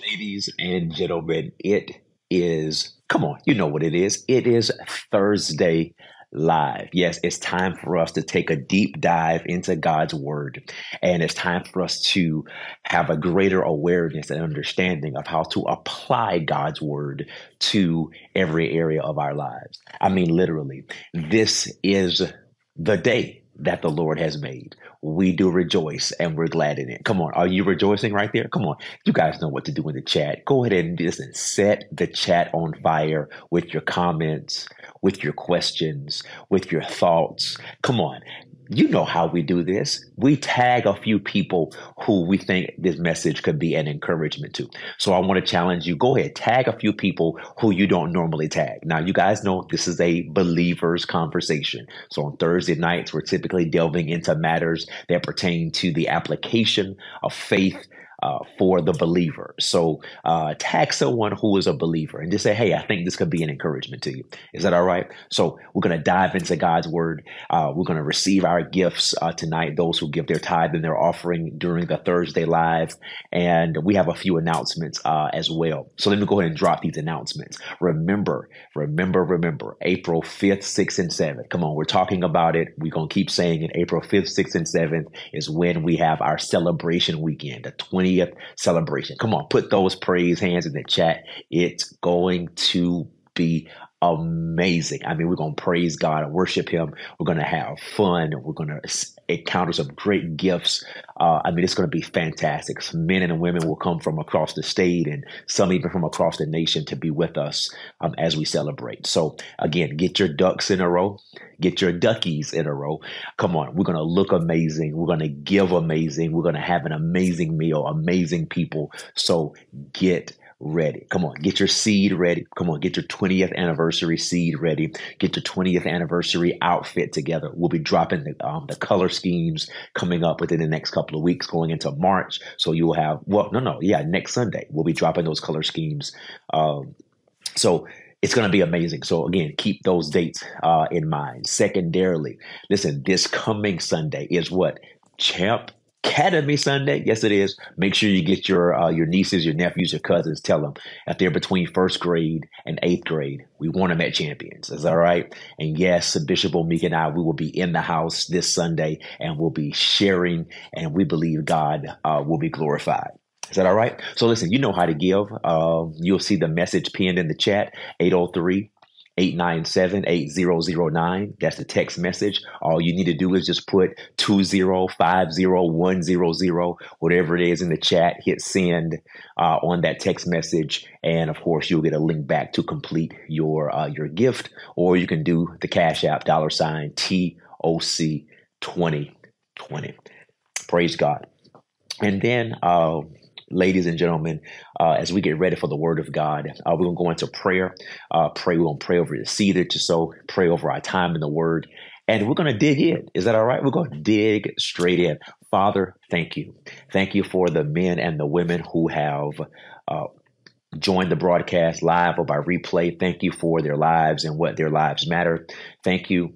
Ladies and gentlemen, it is, come on, you know what it is. It is Thursday Live. Yes, it's time for us to take a deep dive into God's Word. And it's time for us to have a greater awareness and understanding of how to apply God's Word to every area of our lives. I mean, literally, this is the day that the Lord has made. We do rejoice and we're glad in it. Come on. Are you rejoicing right there? Come on. You guys know what to do in the chat. Go ahead and listen. Set the chat on fire with your comments, with your questions, with your thoughts. Come on you know how we do this. We tag a few people who we think this message could be an encouragement to. So I want to challenge you. Go ahead, tag a few people who you don't normally tag. Now, you guys know this is a believers conversation. So on Thursday nights, we're typically delving into matters that pertain to the application of faith uh, for the believer. So uh, tag someone who is a believer and just say, hey, I think this could be an encouragement to you. Is that all right? So we're going to dive into God's word. Uh, we're going to receive our gifts uh, tonight, those who give their tithe and their offering during the Thursday live. And we have a few announcements uh, as well. So let me go ahead and drop these announcements. Remember, remember, remember, April 5th, 6th, and 7th. Come on, we're talking about it. We're going to keep saying it. April 5th, 6th, and 7th is when we have our celebration weekend, the 20 20th celebration. Come on, put those praise hands in the chat. It's going to be amazing. I mean, we're going to praise God and worship Him. We're going to have fun. We're going to encounter some great gifts. Uh, I mean, it's going to be fantastic. Men and women will come from across the state and some even from across the nation to be with us um, as we celebrate. So, again, get your ducks in a row, get your duckies in a row. Come on, we're going to look amazing. We're going to give amazing. We're going to have an amazing meal, amazing people. So, get ready. Come on, get your seed ready. Come on, get your 20th anniversary seed ready. Get your 20th anniversary outfit together. We'll be dropping the, um, the color schemes coming up within the next couple of weeks going into March. So you will have, well, no, no, yeah, next Sunday, we'll be dropping those color schemes. Um, so it's going to be amazing. So again, keep those dates uh, in mind. Secondarily, listen, this coming Sunday is what? Champ Academy Sunday. Yes, it is. Make sure you get your uh, your nieces, your nephews, your cousins. Tell them if they're between first grade and eighth grade, we want them at Champions. Is that right? And yes, Bishop Omeka and I, we will be in the house this Sunday, and we'll be sharing, and we believe God uh, will be glorified. Is that all right? So listen, you know how to give. Uh, you'll see the message pinned in the chat, 803 897-8009. That's the text message. All you need to do is just put 2050100, whatever it is in the chat, hit send uh, on that text message. And of course, you'll get a link back to complete your uh, your gift, or you can do the Cash App dollar sign TOC 2020. Praise God. And then uh, ladies and gentlemen, uh, as we get ready for the Word of God, uh, we're going to go into prayer. Uh, pray. We're going to pray over the seed to sow, pray over our time in the Word, and we're going to dig in. Is that all right? We're going to dig straight in. Father, thank you. Thank you for the men and the women who have. Uh, joined the broadcast live or by replay. Thank you for their lives and what their lives matter. Thank you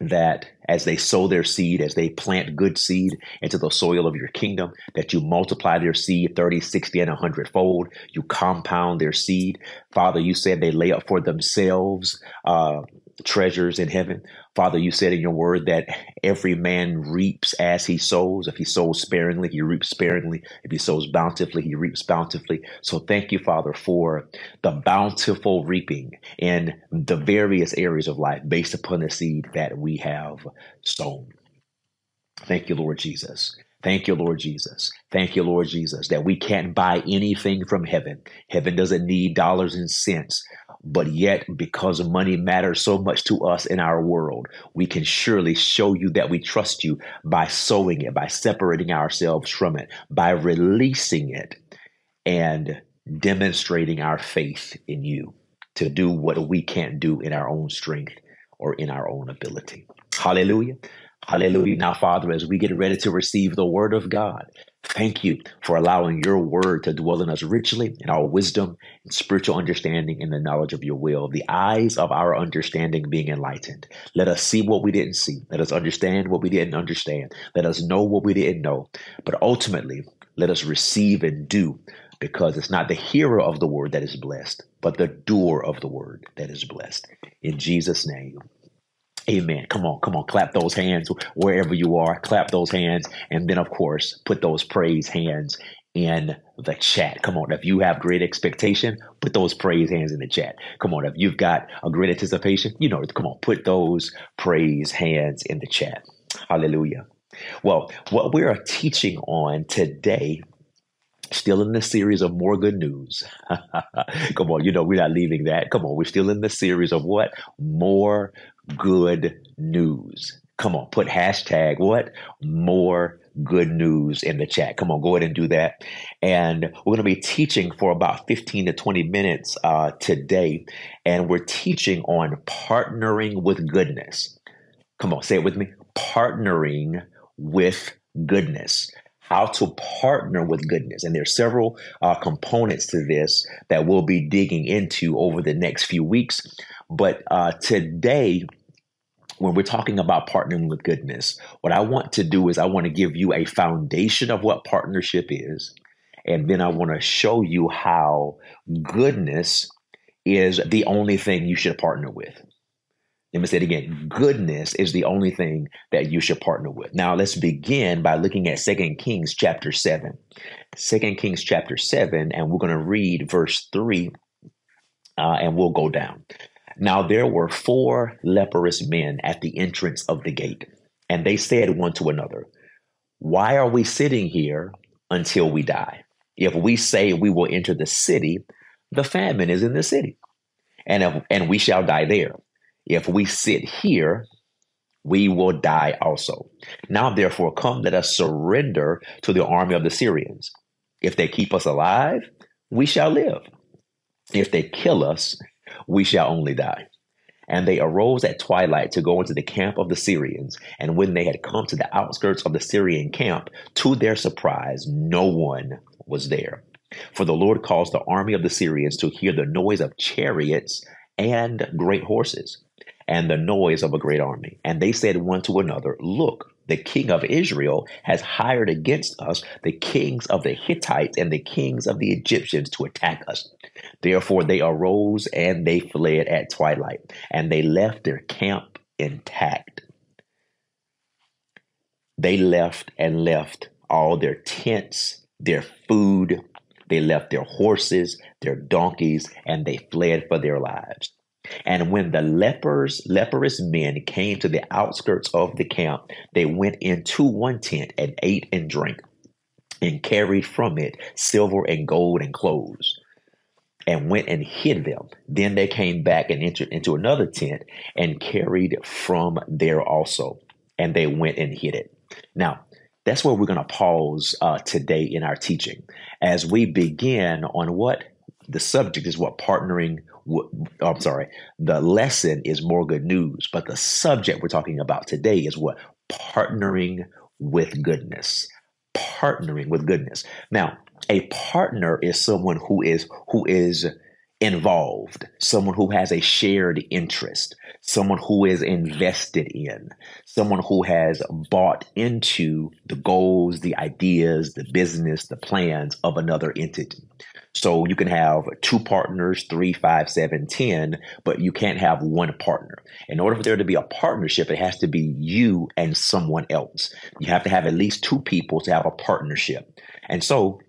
that as they sow their seed, as they plant good seed into the soil of your kingdom, that you multiply their seed 30, 60, and 100 fold. You compound their seed. Father, you said they lay up for themselves uh, treasures in heaven. Father, you said in your word that every man reaps as he sows. If he sows sparingly, he reaps sparingly. If he sows bountifully, he reaps bountifully. So thank you, Father, for the bountiful reaping in the various areas of life based upon the seed that we have sown. Thank you, Lord Jesus. Thank you, Lord Jesus. Thank you, Lord Jesus, that we can't buy anything from heaven. Heaven doesn't need dollars and cents. But yet, because money matters so much to us in our world, we can surely show you that we trust you by sowing it, by separating ourselves from it, by releasing it, and demonstrating our faith in you to do what we can't do in our own strength or in our own ability. Hallelujah. Hallelujah. Now, Father, as we get ready to receive the word of God, thank you for allowing your word to dwell in us richly in our wisdom and spiritual understanding and the knowledge of your will, the eyes of our understanding being enlightened. Let us see what we didn't see. Let us understand what we didn't understand. Let us know what we didn't know. But ultimately, let us receive and do because it's not the hearer of the word that is blessed, but the doer of the word that is blessed. In Jesus' name. Amen. Come on, come on, clap those hands wherever you are. Clap those hands. And then, of course, put those praise hands in the chat. Come on, if you have great expectation, put those praise hands in the chat. Come on, if you've got a great anticipation, you know, come on, put those praise hands in the chat. Hallelujah. Well, what we are teaching on today Still in the series of more good news. Come on, you know, we're not leaving that. Come on, we're still in the series of what? More good news. Come on, put hashtag what? More good news in the chat. Come on, go ahead and do that. And we're going to be teaching for about 15 to 20 minutes uh, today. And we're teaching on partnering with goodness. Come on, say it with me. Partnering with goodness how to partner with goodness. And there's several uh, components to this that we'll be digging into over the next few weeks. But uh, today, when we're talking about partnering with goodness, what I want to do is I want to give you a foundation of what partnership is. And then I want to show you how goodness is the only thing you should partner with. Let me say it again. Goodness is the only thing that you should partner with. Now let's begin by looking at Second Kings chapter 7. 2 Kings chapter 7, and we're going to read verse 3, uh, and we'll go down. Now there were four leprous men at the entrance of the gate, and they said one to another, Why are we sitting here until we die? If we say we will enter the city, the famine is in the city, and, if, and we shall die there. If we sit here, we will die also. Now, therefore, come, let us surrender to the army of the Syrians. If they keep us alive, we shall live. If they kill us, we shall only die. And they arose at twilight to go into the camp of the Syrians. And when they had come to the outskirts of the Syrian camp, to their surprise, no one was there. For the Lord caused the army of the Syrians to hear the noise of chariots and great horses and the noise of a great army. And they said one to another, Look, the king of Israel has hired against us the kings of the Hittites and the kings of the Egyptians to attack us. Therefore they arose and they fled at twilight, and they left their camp intact. They left and left all their tents, their food, they left their horses, their donkeys, and they fled for their lives. And when the lepers, leprous men came to the outskirts of the camp, they went into one tent and ate and drank and carried from it silver and gold and clothes and went and hid them. Then they came back and entered into another tent and carried from there also. And they went and hid it. Now, that's where we're going to pause uh, today in our teaching as we begin on what the subject is what partnering I'm sorry, the lesson is more good news, but the subject we're talking about today is what? Partnering with goodness. Partnering with goodness. Now, a partner is someone who is who is involved, someone who has a shared interest, someone who is invested in, someone who has bought into the goals, the ideas, the business, the plans of another entity. So you can have two partners, three, five, seven, ten, but you can't have one partner. In order for there to be a partnership, it has to be you and someone else. You have to have at least two people to have a partnership. And so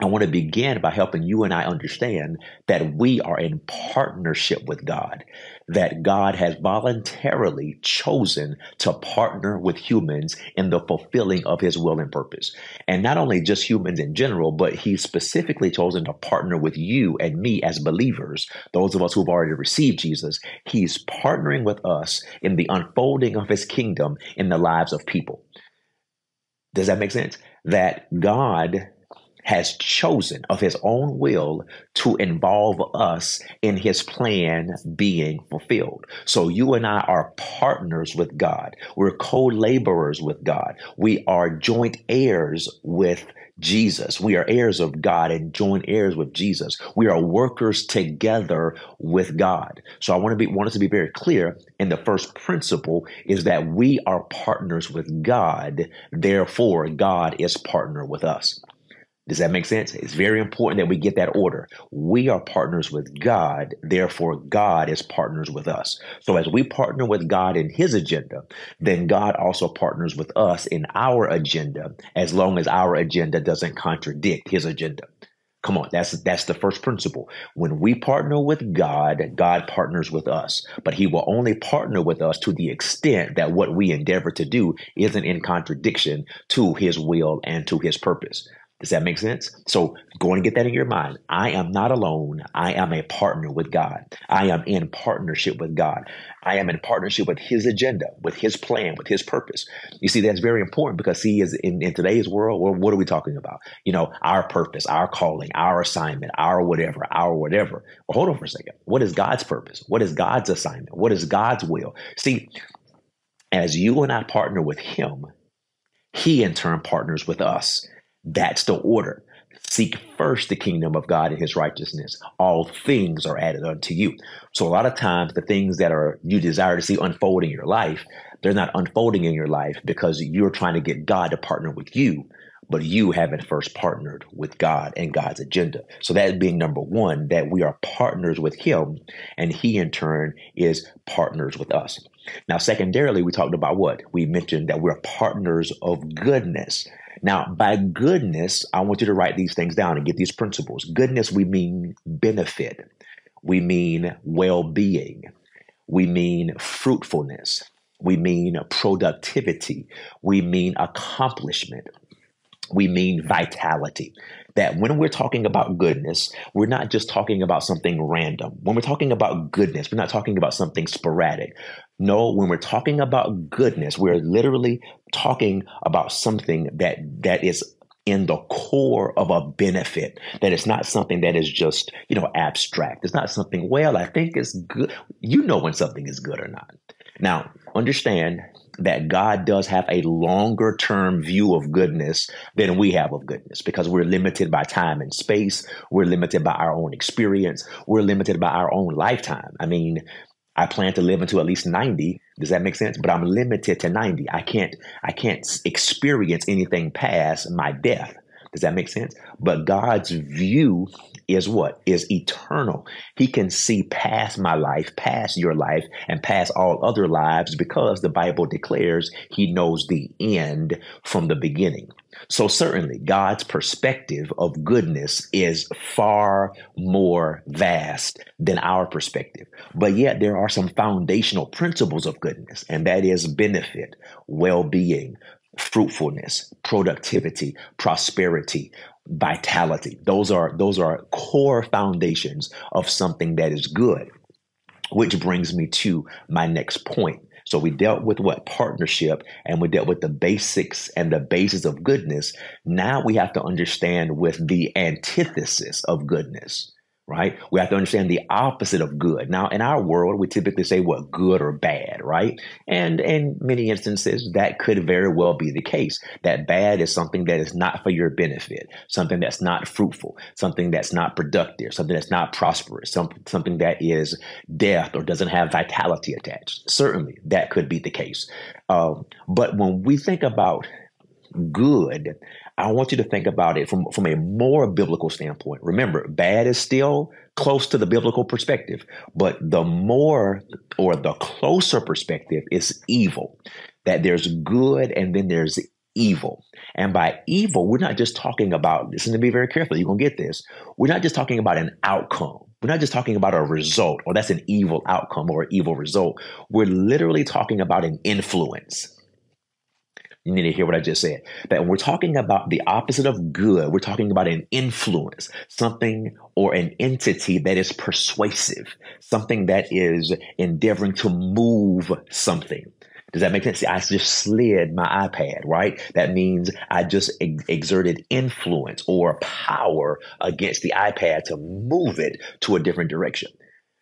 I want to begin by helping you and I understand that we are in partnership with God, that God has voluntarily chosen to partner with humans in the fulfilling of his will and purpose. And not only just humans in general, but he's specifically chosen to partner with you and me as believers, those of us who've already received Jesus. He's partnering with us in the unfolding of his kingdom in the lives of people. Does that make sense? That God has chosen of his own will to involve us in his plan being fulfilled. So you and I are partners with God. We're co-laborers with God. We are joint heirs with Jesus. We are heirs of God and joint heirs with Jesus. We are workers together with God. So I want to be want us to be very clear. And the first principle is that we are partners with God. Therefore, God is partner with us. Does that make sense? It's very important that we get that order. We are partners with God, therefore, God is partners with us. So, as we partner with God in His agenda, then God also partners with us in our agenda, as long as our agenda doesn't contradict His agenda. Come on, that's that's the first principle. When we partner with God, God partners with us. But he will only partner with us to the extent that what we endeavor to do isn't in contradiction to his will and to his purpose. Does that make sense? So go and get that in your mind. I am not alone. I am a partner with God. I am in partnership with God. I am in partnership with His agenda, with His plan, with His purpose. You see, that's very important because He is in, in today's world. Well, what are we talking about? You know, our purpose, our calling, our assignment, our whatever, our whatever. Well, hold on for a second. What is God's purpose? What is God's assignment? What is God's will? See, as you and I partner with Him, He in turn partners with us. That's the order. Seek first the kingdom of God and his righteousness. All things are added unto you. So a lot of times the things that are you desire to see unfold in your life, they're not unfolding in your life because you're trying to get God to partner with you, but you haven't first partnered with God and God's agenda. So that being number one, that we are partners with him and he in turn is partners with us. Now, secondarily, we talked about what? We mentioned that we're partners of goodness. Now, by goodness, I want you to write these things down and get these principles. Goodness, we mean benefit, we mean well being, we mean fruitfulness, we mean productivity, we mean accomplishment, we mean vitality. That when we're talking about goodness, we're not just talking about something random. When we're talking about goodness, we're not talking about something sporadic. No, when we're talking about goodness, we're literally talking about something that that is in the core of a benefit that it's not something that is just you know abstract it's not something well i think it's good you know when something is good or not now understand that God does have a longer term view of goodness than we have of goodness because we're limited by time and space. We're limited by our own experience. We're limited by our own lifetime. I mean, I plan to live until at least 90. Does that make sense? But I'm limited to 90. I can't I can't experience anything past my death. Does that make sense? But God's view is what? Is eternal. He can see past my life, past your life, and past all other lives because the Bible declares he knows the end from the beginning. So, certainly, God's perspective of goodness is far more vast than our perspective. But yet, there are some foundational principles of goodness, and that is benefit, well being, fruitfulness, productivity, prosperity, vitality. Those are those are core foundations of something that is good. Which brings me to my next point. So we dealt with what partnership and we dealt with the basics and the basis of goodness. Now we have to understand with the antithesis of goodness right? We have to understand the opposite of good. Now, in our world, we typically say what good or bad, right? And in many instances, that could very well be the case. That bad is something that is not for your benefit, something that's not fruitful, something that's not productive, something that's not prosperous, some, something that is death or doesn't have vitality attached. Certainly, that could be the case. Um, but when we think about good, I want you to think about it from, from a more biblical standpoint. Remember, bad is still close to the biblical perspective, but the more or the closer perspective is evil. That there's good and then there's evil. And by evil, we're not just talking about, listen to me very carefully, you're going to get this. We're not just talking about an outcome. We're not just talking about a result, or that's an evil outcome or an evil result. We're literally talking about an influence. You need to hear what I just said. That when we're talking about the opposite of good, we're talking about an influence, something or an entity that is persuasive, something that is endeavoring to move something. Does that make sense? I just slid my iPad, right? That means I just ex- exerted influence or power against the iPad to move it to a different direction.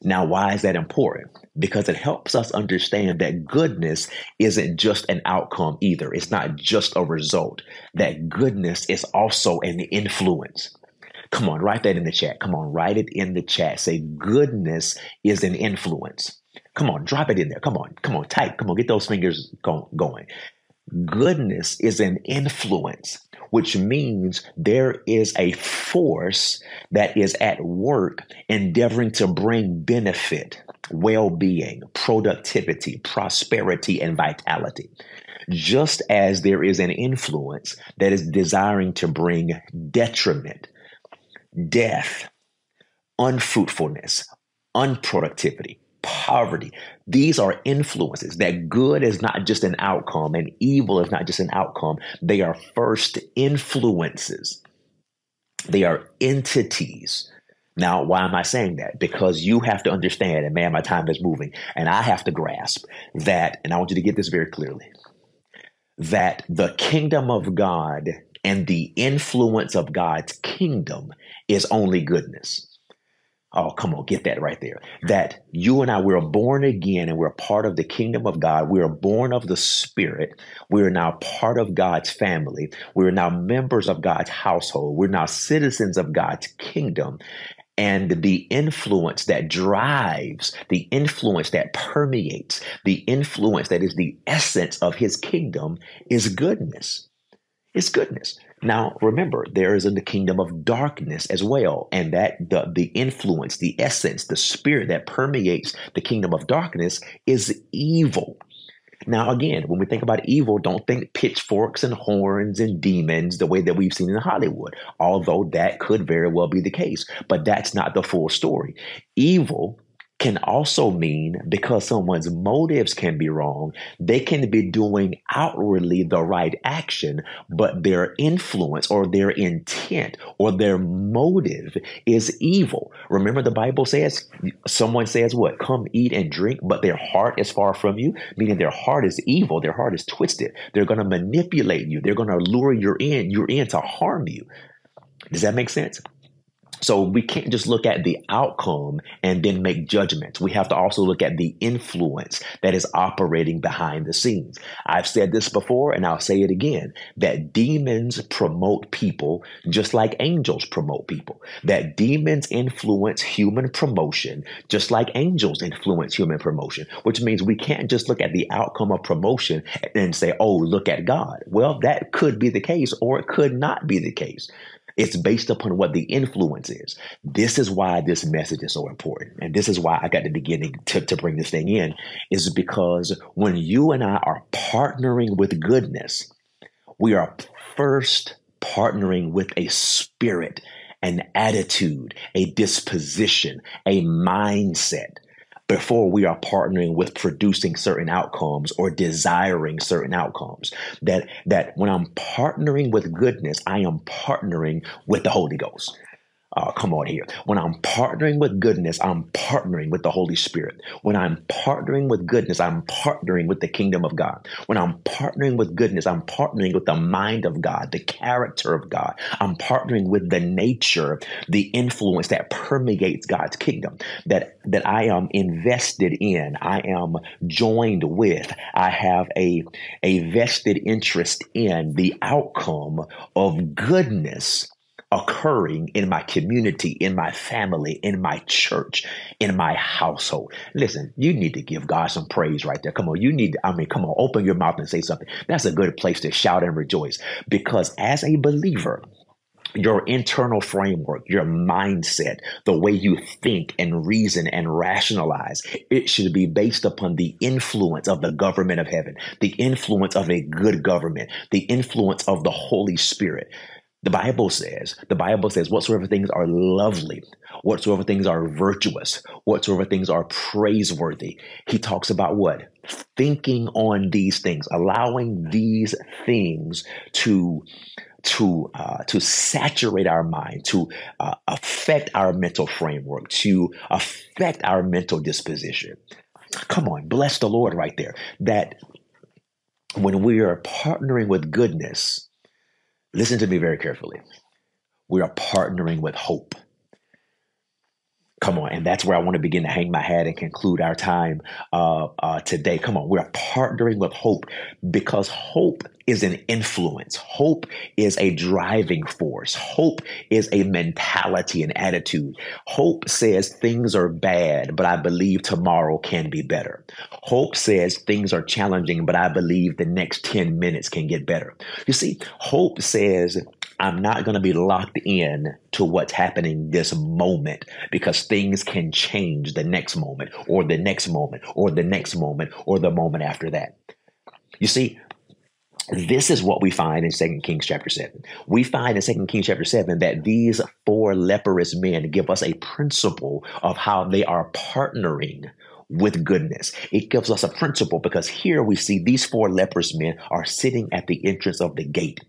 Now, why is that important? Because it helps us understand that goodness isn't just an outcome either. It's not just a result. That goodness is also an influence. Come on, write that in the chat. Come on, write it in the chat. Say goodness is an influence. Come on, drop it in there. Come on, come on, type. Come on, get those fingers go- going. Goodness is an influence. Which means there is a force that is at work endeavoring to bring benefit, well being, productivity, prosperity, and vitality. Just as there is an influence that is desiring to bring detriment, death, unfruitfulness, unproductivity, poverty. These are influences that good is not just an outcome and evil is not just an outcome. They are first influences, they are entities. Now, why am I saying that? Because you have to understand, and man, my time is moving, and I have to grasp that, and I want you to get this very clearly that the kingdom of God and the influence of God's kingdom is only goodness. Oh, come on, get that right there. That you and I, we're born again and we're part of the kingdom of God. We are born of the Spirit. We are now part of God's family. We are now members of God's household. We're now citizens of God's kingdom. And the influence that drives, the influence that permeates, the influence that is the essence of his kingdom is goodness. It's goodness. Now, remember, there is in the kingdom of darkness as well, and that the, the influence, the essence, the spirit that permeates the kingdom of darkness is evil. Now, again, when we think about evil, don't think pitchforks and horns and demons the way that we've seen in Hollywood, although that could very well be the case. But that's not the full story. Evil can also mean because someone's motives can be wrong, they can be doing outwardly the right action, but their influence or their intent or their motive is evil. Remember, the Bible says, someone says, What? Come eat and drink, but their heart is far from you, meaning their heart is evil, their heart is twisted. They're going to manipulate you, they're going to lure you in, you're in to harm you. Does that make sense? So we can't just look at the outcome and then make judgments. We have to also look at the influence that is operating behind the scenes. I've said this before and I'll say it again that demons promote people just like angels promote people. That demons influence human promotion just like angels influence human promotion, which means we can't just look at the outcome of promotion and say, oh, look at God. Well, that could be the case or it could not be the case. It's based upon what the influence is. This is why this message is so important. And this is why I got the beginning to, to bring this thing in, is because when you and I are partnering with goodness, we are first partnering with a spirit, an attitude, a disposition, a mindset before we are partnering with producing certain outcomes or desiring certain outcomes. That that when i'm partnering with goodness i am partnering with the holy ghost uh, come on here. When I'm partnering with goodness, I'm partnering with the Holy Spirit. When I'm partnering with goodness, I'm partnering with the kingdom of God. When I'm partnering with goodness, I'm partnering with the mind of God, the character of God. I'm partnering with the nature, the influence that permeates God's kingdom that, that I am invested in. I am joined with. I have a, a vested interest in the outcome of goodness occurring in my community, in my family, in my church, in my household. Listen, you need to give God some praise right there. Come on, you need, to, I mean, come on, open your mouth and say something. That's a good place to shout and rejoice because as a believer, your internal framework, your mindset, the way you think and reason and rationalize, it should be based upon the influence of the government of heaven, the influence of a good government, the influence of the Holy Spirit. The Bible says, the Bible says, whatsoever things are lovely, whatsoever things are virtuous, whatsoever things are praiseworthy. He talks about what? Thinking on these things, allowing these things to to uh, to saturate our mind, to uh, affect our mental framework, to affect our mental disposition. Come on, bless the Lord right there. That when we are partnering with goodness, Listen to me very carefully. We are partnering with hope. Come on, and that's where I want to begin to hang my hat and conclude our time uh, uh, today. Come on, we're partnering with hope because hope is an influence. Hope is a driving force. Hope is a mentality and attitude. Hope says things are bad, but I believe tomorrow can be better. Hope says things are challenging, but I believe the next 10 minutes can get better. You see, hope says I'm not going to be locked in to what's happening this moment because things can change the next moment or the next moment or the next moment or the moment after that. You see, this is what we find in 2 Kings chapter 7. We find in 2 Kings chapter 7 that these four leprous men give us a principle of how they are partnering with goodness. It gives us a principle because here we see these four leprous men are sitting at the entrance of the gate.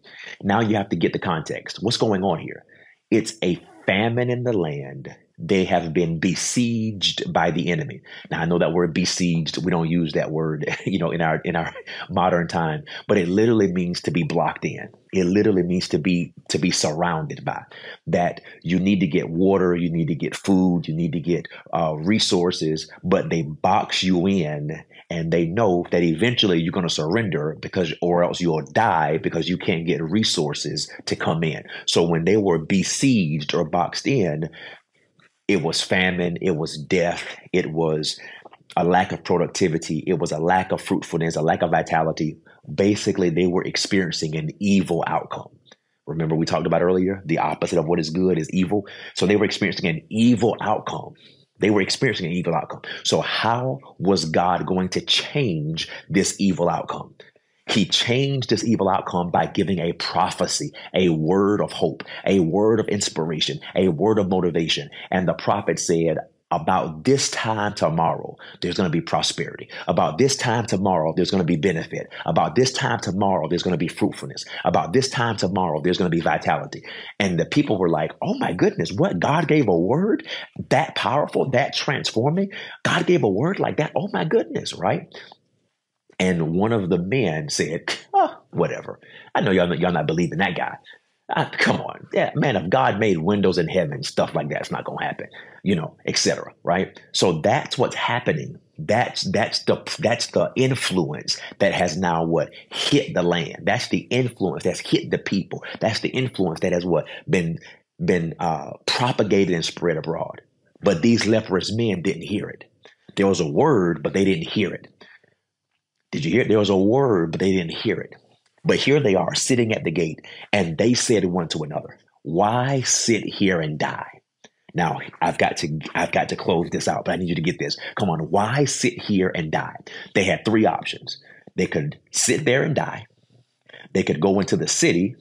Now you have to get the context. What's going on here? It's a famine in the land they have been besieged by the enemy. Now I know that word besieged, we don't use that word, you know, in our in our modern time, but it literally means to be blocked in. It literally means to be to be surrounded by. That you need to get water, you need to get food, you need to get uh, resources, but they box you in, and they know that eventually you're going to surrender because, or else you'll die because you can't get resources to come in. So when they were besieged or boxed in, it was famine, it was death, it was a lack of productivity, it was a lack of fruitfulness, a lack of vitality. Basically, they were experiencing an evil outcome. Remember, we talked about earlier the opposite of what is good is evil. So they were experiencing an evil outcome. They were experiencing an evil outcome. So, how was God going to change this evil outcome? He changed this evil outcome by giving a prophecy, a word of hope, a word of inspiration, a word of motivation. And the prophet said, about this time tomorrow, there's going to be prosperity. About this time tomorrow, there's going to be benefit. About this time tomorrow, there's going to be fruitfulness. About this time tomorrow, there's going to be vitality. And the people were like, oh my goodness, what? God gave a word that powerful, that transforming? God gave a word like that? Oh my goodness, right? And one of the men said, oh, whatever. I know y'all, y'all not believing that guy. Uh, come on. Yeah, man, if God made windows in heaven, stuff like that's not going to happen, you know, etc. right? So that's what's happening. That's that's the that's the influence that has now what hit the land. That's the influence that's hit the people. That's the influence that has what been been uh, propagated and spread abroad. But these leprous men didn't hear it. There was a word, but they didn't hear it. Did you hear? There was a word, but they didn't hear it. But here they are sitting at the gate, and they said one to another, Why sit here and die? Now I've got to I've got to close this out, but I need you to get this. Come on, why sit here and die? They had three options. They could sit there and die. They could go into the city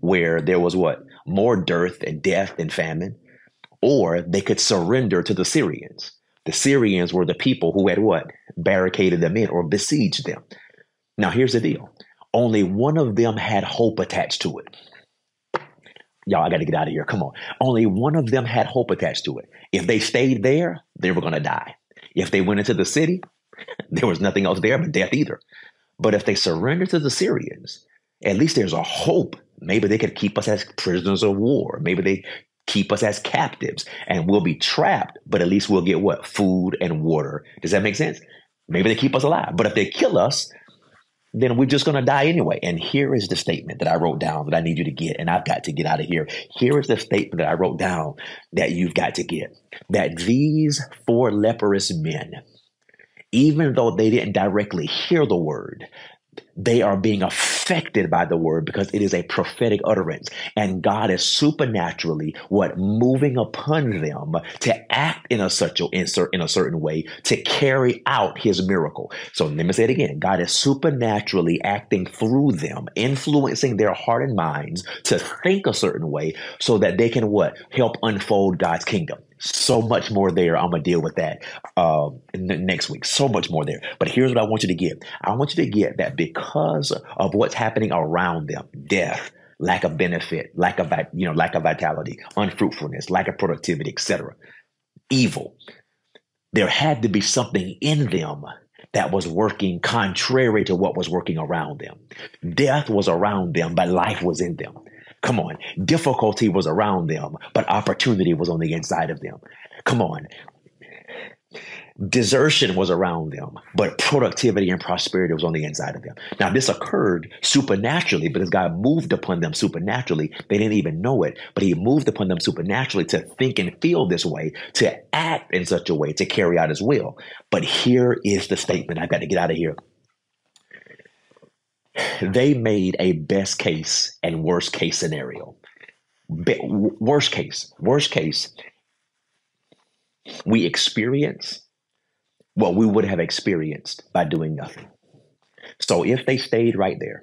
where there was what? More dearth and death and famine. Or they could surrender to the Syrians. The Syrians were the people who had what? Barricaded them in or besieged them. Now, here's the deal only one of them had hope attached to it. Y'all, I got to get out of here. Come on. Only one of them had hope attached to it. If they stayed there, they were going to die. If they went into the city, there was nothing else there but death either. But if they surrendered to the Syrians, at least there's a hope. Maybe they could keep us as prisoners of war. Maybe they keep us as captives and we'll be trapped, but at least we'll get what? Food and water. Does that make sense? Maybe they keep us alive. But if they kill us, then we're just going to die anyway. And here is the statement that I wrote down that I need you to get, and I've got to get out of here. Here is the statement that I wrote down that you've got to get that these four leprous men, even though they didn't directly hear the word, they are being affected by the word because it is a prophetic utterance. And God is supernaturally what moving upon them to act in a such a, in a certain way to carry out his miracle. So let me say it again. God is supernaturally acting through them, influencing their heart and minds to think a certain way so that they can what? Help unfold God's kingdom so much more there. I'm gonna deal with that uh, next week. So much more there. But here's what I want you to get. I want you to get that because of what's happening around them, death, lack of benefit, lack of you know, lack of vitality, unfruitfulness, lack of productivity, etc. Evil. There had to be something in them that was working contrary to what was working around them. Death was around them, but life was in them. Come on. Difficulty was around them, but opportunity was on the inside of them. Come on. Desertion was around them, but productivity and prosperity was on the inside of them. Now, this occurred supernaturally because God moved upon them supernaturally. They didn't even know it, but He moved upon them supernaturally to think and feel this way, to act in such a way, to carry out His will. But here is the statement I've got to get out of here. They made a best case and worst case scenario. Be- worst case, worst case, we experience what we would have experienced by doing nothing. So if they stayed right there,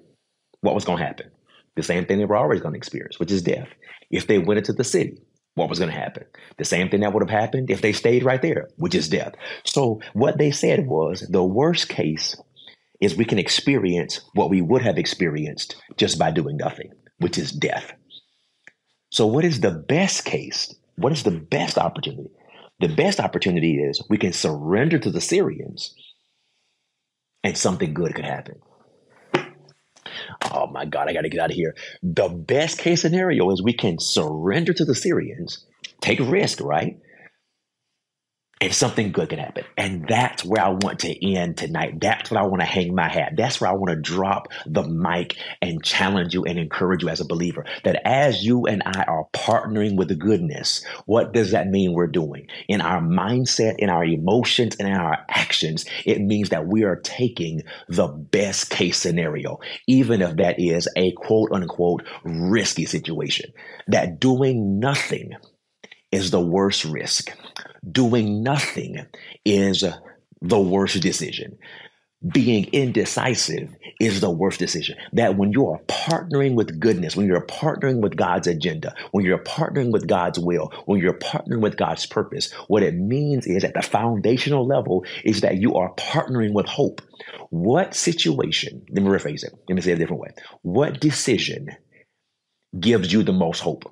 what was going to happen? The same thing they were always going to experience, which is death. If they went into the city, what was going to happen? The same thing that would have happened if they stayed right there, which is death. So what they said was the worst case is we can experience what we would have experienced just by doing nothing, which is death. So what is the best case? What is the best opportunity? The best opportunity is we can surrender to the Syrians and something good could happen. Oh my God, I got to get out of here. The best case scenario is we can surrender to the Syrians, take risk, right? And something good can happen. And that's where I want to end tonight. That's what I want to hang my hat. That's where I want to drop the mic and challenge you and encourage you as a believer that as you and I are partnering with the goodness, what does that mean we're doing? In our mindset, in our emotions, and in our actions, it means that we are taking the best case scenario, even if that is a quote unquote risky situation. That doing nothing is the worst risk. Doing nothing is the worst decision. Being indecisive is the worst decision. That when you are partnering with goodness, when you're partnering with God's agenda, when you're partnering with God's will, when you're partnering with God's purpose, what it means is at the foundational level is that you are partnering with hope. What situation, let me rephrase it, let me say it a different way. What decision gives you the most hope?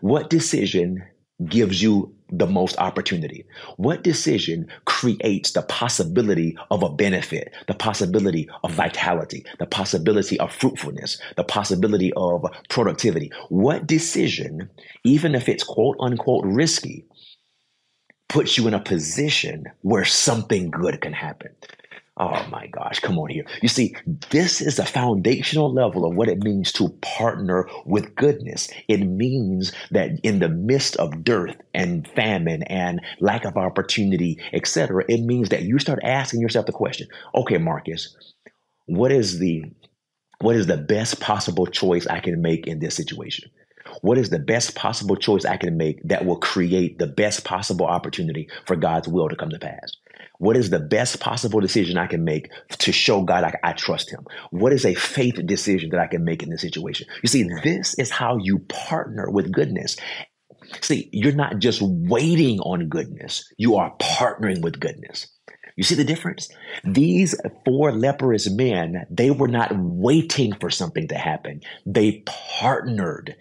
What decision gives you the most opportunity? What decision creates the possibility of a benefit, the possibility of vitality, the possibility of fruitfulness, the possibility of productivity? What decision, even if it's quote unquote risky, puts you in a position where something good can happen? Oh my gosh, come on here. You see, this is a foundational level of what it means to partner with goodness. It means that in the midst of dearth and famine and lack of opportunity, etc., it means that you start asking yourself the question, okay, Marcus, what is the what is the best possible choice I can make in this situation? What is the best possible choice I can make that will create the best possible opportunity for God's will to come to pass? What is the best possible decision I can make to show God I, I, trust Him? What is a faith decision that I can make in this situation? You see, this is how you partner with goodness. See, you're not just waiting on goodness, you are partnering with goodness. You see the difference? These four leprous men, they were not waiting for something to happen. They partnered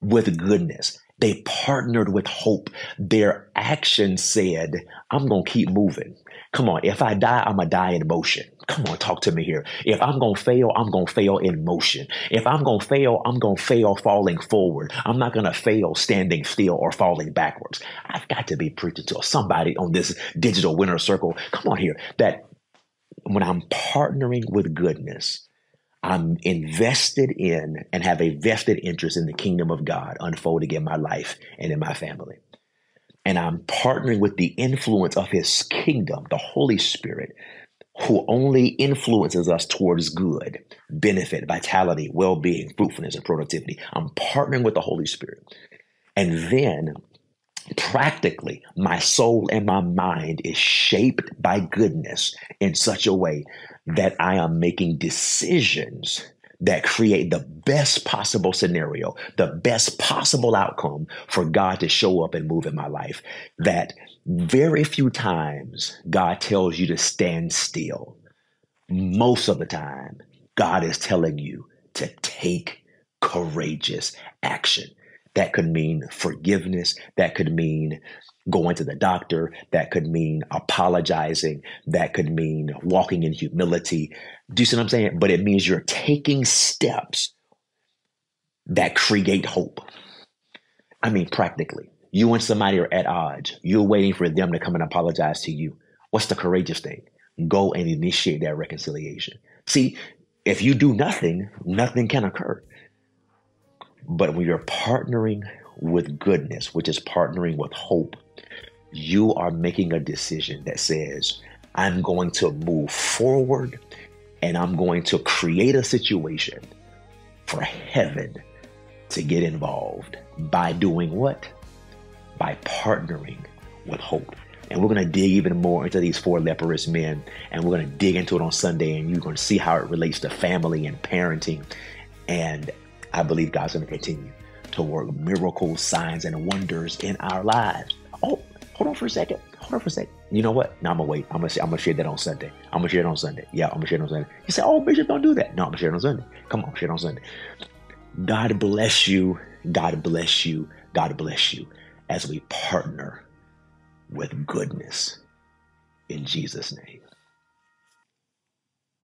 with goodness. They partnered with hope. Their action said, I'm going to keep moving. Come on, if I die, I'm going to die in motion. Come on, talk to me here. If I'm going to fail, I'm going to fail in motion. If I'm going to fail, I'm going to fail falling forward. I'm not going to fail standing still or falling backwards. I've got to be preaching to somebody on this digital winner circle. Come on here. That when I'm partnering with goodness, I'm invested in and have a vested interest in the kingdom of God unfolding in my life and in my family. And I'm partnering with the influence of his kingdom, the Holy Spirit, who only influences us towards good, benefit, vitality, well being, fruitfulness, and productivity. I'm partnering with the Holy Spirit. And then practically, my soul and my mind is shaped by goodness in such a way that I am making decisions that create the best possible scenario, the best possible outcome for God to show up and move in my life. That very few times God tells you to stand still. Most of the time, God is telling you to take courageous action. That could mean forgiveness. That could mean going to the doctor. That could mean apologizing. That could mean walking in humility. Do you see what I'm saying? But it means you're taking steps that create hope. I mean, practically. You and somebody are at odds. You're waiting for them to come and apologize to you. What's the courageous thing? Go and initiate that reconciliation. See, if you do nothing, nothing can occur. But when you're partnering with goodness, which is partnering with hope, you are making a decision that says, I'm going to move forward and I'm going to create a situation for heaven to get involved by doing what? By partnering with hope. And we're going to dig even more into these four leprous men, and we're going to dig into it on Sunday, and you're going to see how it relates to family and parenting. And I believe God's going to continue to work miracles, signs, and wonders in our lives. Oh, hold on for a second. Hold on for a second. You know what? Now I'm gonna wait. I'm gonna I'm gonna share that on Sunday. I'm gonna share it on Sunday. Yeah, I'm gonna share it on Sunday. You say, "Oh, Bishop, don't do that." No, I'm gonna share it on Sunday. Come on, share it on Sunday. God bless you. God bless you. God bless you as we partner with goodness in Jesus' name.